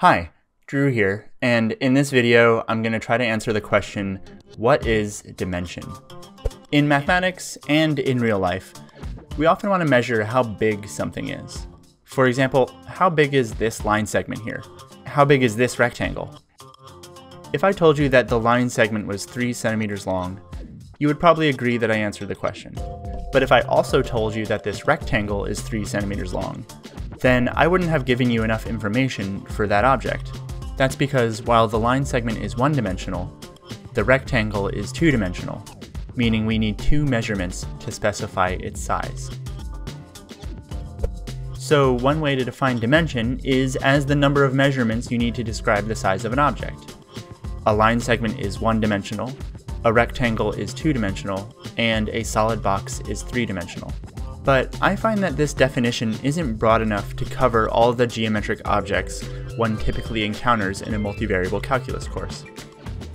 Hi, Drew here, and in this video I'm going to try to answer the question, what is dimension? In mathematics and in real life, we often want to measure how big something is. For example, how big is this line segment here? How big is this rectangle? If I told you that the line segment was 3 centimeters long, you would probably agree that I answered the question. But if I also told you that this rectangle is 3 centimeters long, then I wouldn't have given you enough information for that object. That's because while the line segment is one-dimensional, the rectangle is two-dimensional, meaning we need two measurements to specify its size. So one way to define dimension is as the number of measurements you need to describe the size of an object. A line segment is one-dimensional, a rectangle is two-dimensional, and a solid box is three-dimensional but I find that this definition isn't broad enough to cover all the geometric objects one typically encounters in a multivariable calculus course.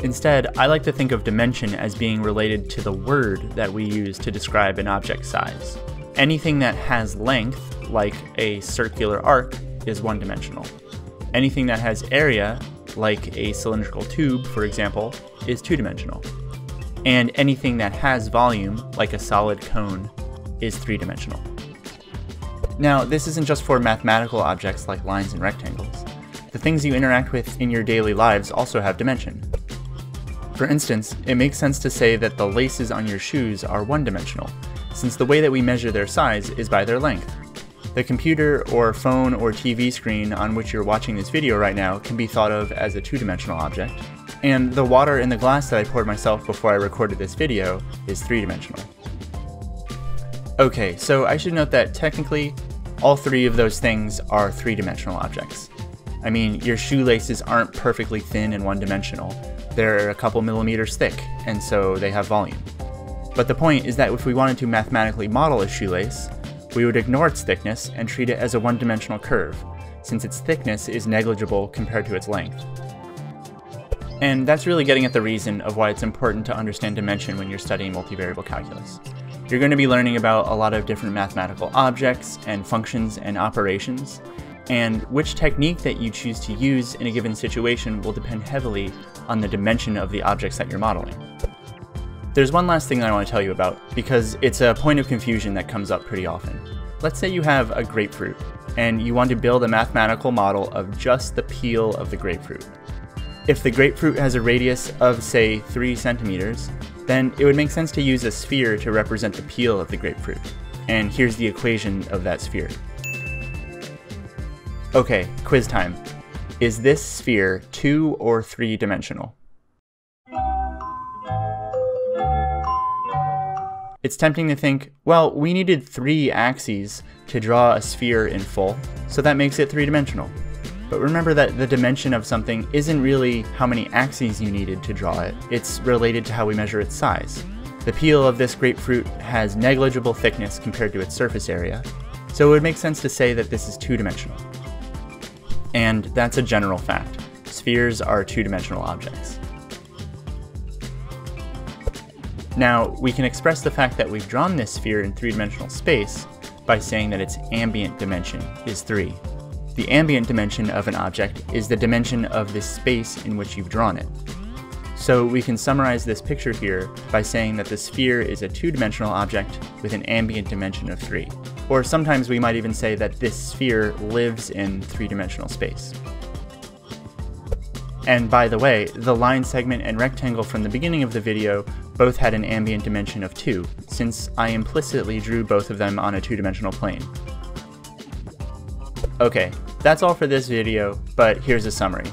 Instead, I like to think of dimension as being related to the word that we use to describe an object size. Anything that has length, like a circular arc, is one-dimensional. Anything that has area, like a cylindrical tube, for example, is two-dimensional. And anything that has volume, like a solid cone, is three-dimensional. Now, this isn't just for mathematical objects like lines and rectangles. The things you interact with in your daily lives also have dimension. For instance, it makes sense to say that the laces on your shoes are one-dimensional, since the way that we measure their size is by their length. The computer or phone or TV screen on which you're watching this video right now can be thought of as a two-dimensional object, and the water in the glass that I poured myself before I recorded this video is three-dimensional. Okay, so I should note that technically, all three of those things are three-dimensional objects. I mean, your shoelaces aren't perfectly thin and one-dimensional. They're a couple millimeters thick, and so they have volume. But the point is that if we wanted to mathematically model a shoelace, we would ignore its thickness and treat it as a one-dimensional curve, since its thickness is negligible compared to its length. And that's really getting at the reason of why it's important to understand dimension when you're studying multivariable calculus. You're going to be learning about a lot of different mathematical objects and functions and operations, and which technique that you choose to use in a given situation will depend heavily on the dimension of the objects that you're modeling. There's one last thing I want to tell you about, because it's a point of confusion that comes up pretty often. Let's say you have a grapefruit, and you want to build a mathematical model of just the peel of the grapefruit. If the grapefruit has a radius of, say, 3 centimeters, then it would make sense to use a sphere to represent the peel of the grapefruit. And here's the equation of that sphere. Okay, quiz time. Is this sphere two or three dimensional? It's tempting to think, well, we needed three axes to draw a sphere in full, so that makes it three dimensional. But remember that the dimension of something isn't really how many axes you needed to draw it, it's related to how we measure its size. The peel of this grapefruit has negligible thickness compared to its surface area, so it would make sense to say that this is two-dimensional. And that's a general fact. Spheres are two-dimensional objects. Now, we can express the fact that we've drawn this sphere in three-dimensional space by saying that its ambient dimension is 3. The ambient dimension of an object is the dimension of the space in which you've drawn it. So we can summarize this picture here by saying that the sphere is a two-dimensional object with an ambient dimension of 3. Or sometimes we might even say that this sphere lives in three-dimensional space. And by the way, the line segment and rectangle from the beginning of the video both had an ambient dimension of 2, since I implicitly drew both of them on a two-dimensional plane. Okay, that's all for this video, but here's a summary.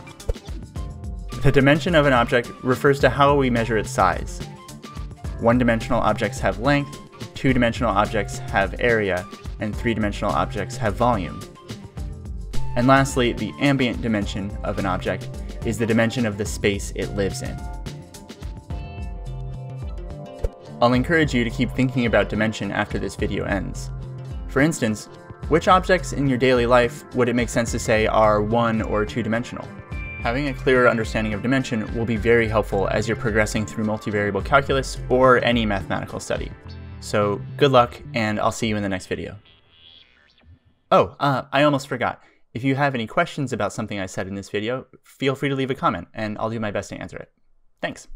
The dimension of an object refers to how we measure its size. One-dimensional objects have length, two-dimensional objects have area, and three-dimensional objects have volume. And lastly, the ambient dimension of an object is the dimension of the space it lives in. I'll encourage you to keep thinking about dimension after this video ends. For instance, which objects in your daily life would it make sense to say are one or two dimensional? Having a clearer understanding of dimension will be very helpful as you're progressing through multivariable calculus or any mathematical study. So good luck, and I'll see you in the next video. Oh, uh, I almost forgot. If you have any questions about something I said in this video, feel free to leave a comment, and I'll do my best to answer it. Thanks.